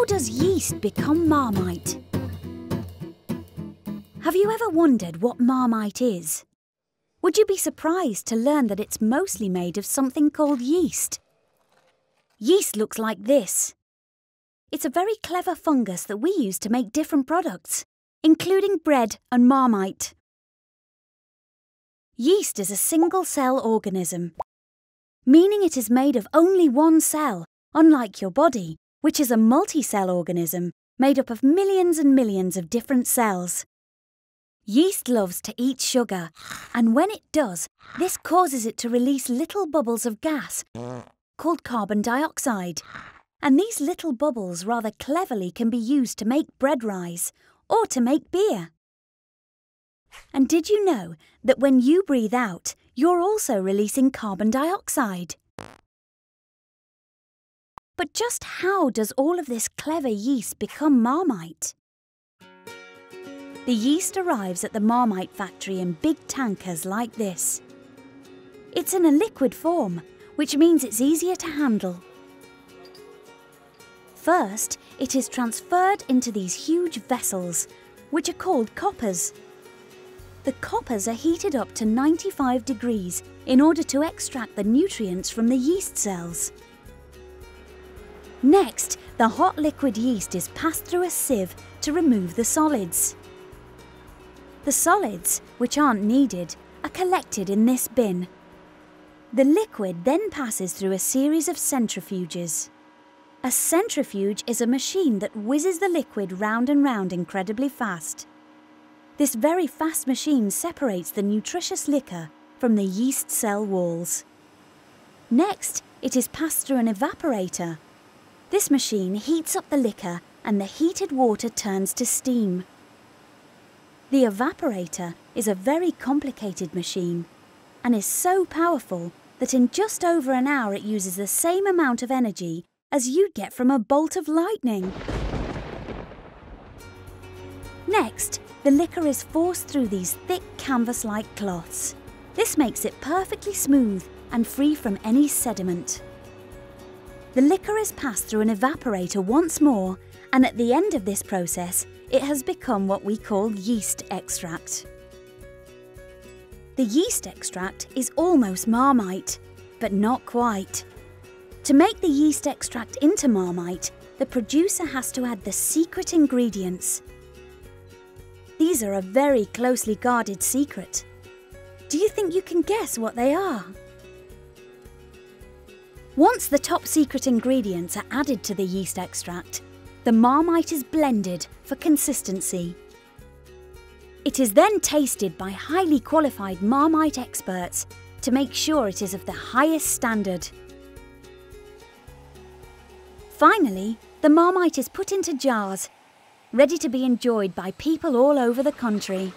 How does yeast become marmite? Have you ever wondered what marmite is? Would you be surprised to learn that it's mostly made of something called yeast? Yeast looks like this. It's a very clever fungus that we use to make different products, including bread and marmite. Yeast is a single-cell organism, meaning it is made of only one cell, unlike your body, which is a multi-cell organism made up of millions and millions of different cells. Yeast loves to eat sugar, and when it does, this causes it to release little bubbles of gas called carbon dioxide. And these little bubbles rather cleverly can be used to make bread rise or to make beer. And did you know that when you breathe out, you're also releasing carbon dioxide? But just how does all of this clever yeast become marmite? The yeast arrives at the marmite factory in big tankers like this. It's in a liquid form, which means it's easier to handle. First, it is transferred into these huge vessels, which are called coppers. The coppers are heated up to 95 degrees in order to extract the nutrients from the yeast cells. Next, the hot liquid yeast is passed through a sieve to remove the solids. The solids, which aren't needed, are collected in this bin. The liquid then passes through a series of centrifuges. A centrifuge is a machine that whizzes the liquid round and round incredibly fast. This very fast machine separates the nutritious liquor from the yeast cell walls. Next, it is passed through an evaporator. This machine heats up the liquor and the heated water turns to steam. The evaporator is a very complicated machine and is so powerful that in just over an hour it uses the same amount of energy as you'd get from a bolt of lightning. Next, the liquor is forced through these thick canvas-like cloths. This makes it perfectly smooth and free from any sediment. The liquor is passed through an evaporator once more and at the end of this process, it has become what we call yeast extract. The yeast extract is almost marmite, but not quite. To make the yeast extract into marmite, the producer has to add the secret ingredients. These are a very closely guarded secret. Do you think you can guess what they are? Once the top secret ingredients are added to the yeast extract, the marmite is blended for consistency. It is then tasted by highly qualified marmite experts to make sure it is of the highest standard. Finally, the marmite is put into jars, ready to be enjoyed by people all over the country.